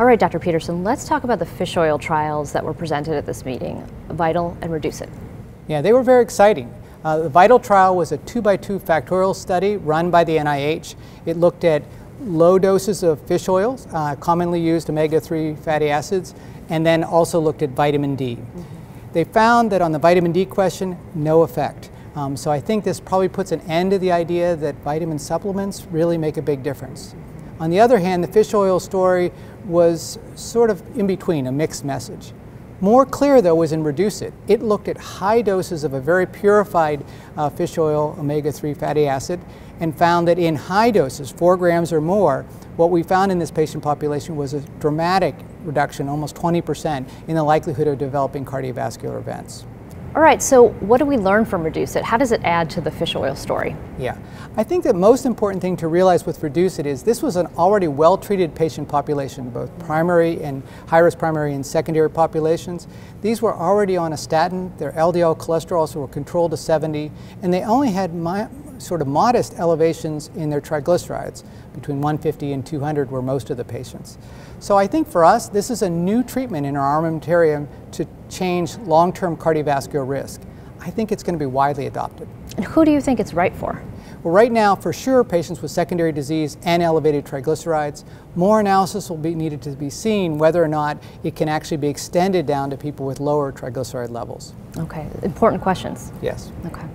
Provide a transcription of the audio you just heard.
All right, Dr. Peterson, let's talk about the fish oil trials that were presented at this meeting, VITAL and REDUCE-IT. Yeah, they were very exciting. Uh, the VITAL trial was a two by two factorial study run by the NIH. It looked at low doses of fish oils, uh, commonly used omega-3 fatty acids, and then also looked at vitamin D. Mm -hmm. They found that on the vitamin D question, no effect. Um, so I think this probably puts an end to the idea that vitamin supplements really make a big difference. On the other hand, the fish oil story was sort of in between, a mixed message. More clear, though, was in Reduce It. It looked at high doses of a very purified uh, fish oil omega-3 fatty acid and found that in high doses, four grams or more, what we found in this patient population was a dramatic reduction, almost 20%, in the likelihood of developing cardiovascular events. All right, so what do we learn from Reduce It? How does it add to the fish oil story? Yeah, I think the most important thing to realize with Reduce It is this was an already well-treated patient population, both primary and high-risk primary and secondary populations. These were already on a statin, their LDL cholesterol were controlled to 70, and they only had sort of modest elevations in their triglycerides. Between 150 and 200 were most of the patients. So I think for us, this is a new treatment in our armamentarium to change long-term cardiovascular risk. I think it's going to be widely adopted. And who do you think it's right for? Well, right now, for sure, patients with secondary disease and elevated triglycerides. More analysis will be needed to be seen whether or not it can actually be extended down to people with lower triglyceride levels. Okay, important questions. Yes. Okay.